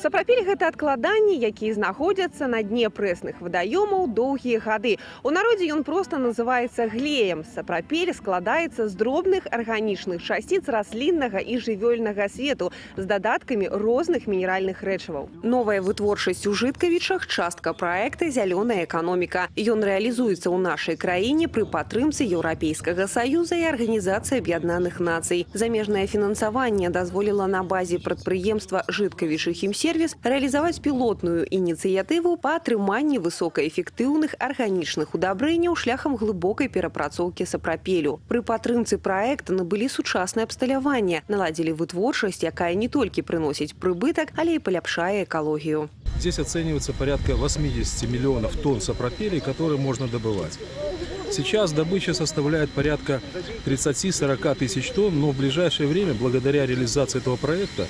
Сапрапель гэта адкладанні, якія знаходзяцца на дне прэсных вадаёмаў доўгія гады. У народзе ён проста называецца глеем. Сапрапель складаецца з дробных арганічных часціц расліннага і жывёльнага свету з дадаткамі розных мінеральных рэчываў. Новая вытворчасць у жыткавічах частка праекта зялёная эканоміка. Ён рэалізуецца ў нашай краіне пры падтрымцы еўрапейскага саюза і арганізацыі аб'яднаных нацый. Замежнае фінансаванне дазволіла на базе прадпрыемства жыткавічы хімсервіс рэалізаваць пілотную ініцыятыву па атрыманні высокаэфектыўных арганічных удабрэнняў шляхам глыбокай перапрацоўкі сапрапелю. Пры падтрымцы праекта набылі сучаснае абсталяванне, наладзілі вытворчасць, якая не толькі прыносіць прыбытак, але і паляпшае экалогію. Здесь оценивается порядка 80 миллионов тонн сапропелей, которые можно добывать. Сейчас добыча составляет порядка 30-40 тысяч тонн, но в ближайшее время, благодаря реализации этого проекта,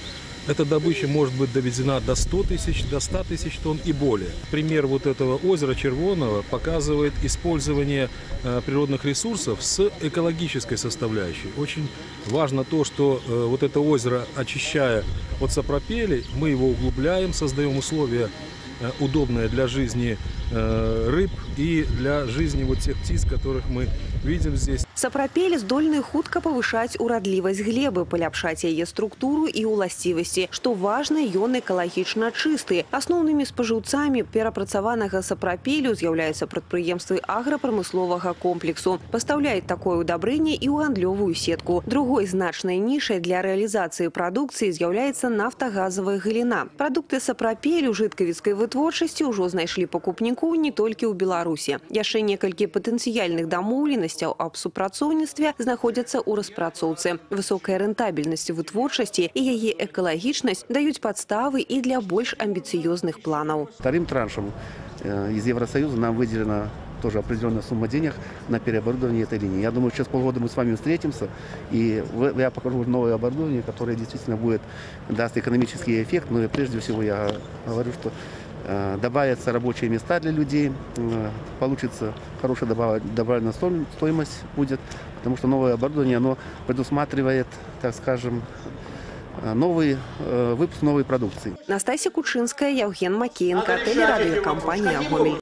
эта добыча может быть доведена до 100 тысяч, до 100 тысяч тонн и более. Пример вот этого озера Червоного показывает использование э, природных ресурсов с экологической составляющей. Очень важно то, что э, вот это озеро, очищая от сапропели, мы его углубляем, создаем условия э, удобные для жизни рыб и для жизни вот тех птиц, которых мы видим здесь. Сапрапель здольны хутка павышаць урадлівасць глебы, паляпшаць яе структуру і ўласцівасці. Што важна, ён экалагічна чысты. Асноўнымі спажыўцамі перапрацаванага сапрапелю з'яўляюцца прадпрыемствы аграпрамысловага комплексу. Пастаўляюць такое ўдабрэнне і ў гандлёвую сетку. Другой значнай нішай для рэалізацыі прадукцыі з'яўляецца нафтагазавая галіна. Прадукты сапрапелю жыткавіцкай вытворчасці ўжо знайшлі пакупнікоў не толькі ў Беларусі. Яшчэ некалькі патэнцыяльных дамоўленасцяў аб супрацоўніцтве знаходзяцца ў распрацоўцы. Высокая рэнтабельнасць вытворчасці і яе экалагічнасць даюць падставы і для больш амбіцыёзных планаў. Вторым траншем э, из Евросоюза нам выделена тоже определенная сумма денег на переоборудование этой линии. Я думаю, через полгода мы с вами встретимся, и вы- я покажу новое оборудование, которое действительно будет, даст экономический эффект. Но и прежде всего я говорю, что э, добавятся рабочие места для людей, э, получится хорошая добав- добавленная столь- стоимость будет, потому что новое оборудование, оно предусматривает, так скажем, э, новый э, выпуск новой продукции. Настасія Кучынская, Яўген Макеенка, тэлерадыёкампанія Гомель.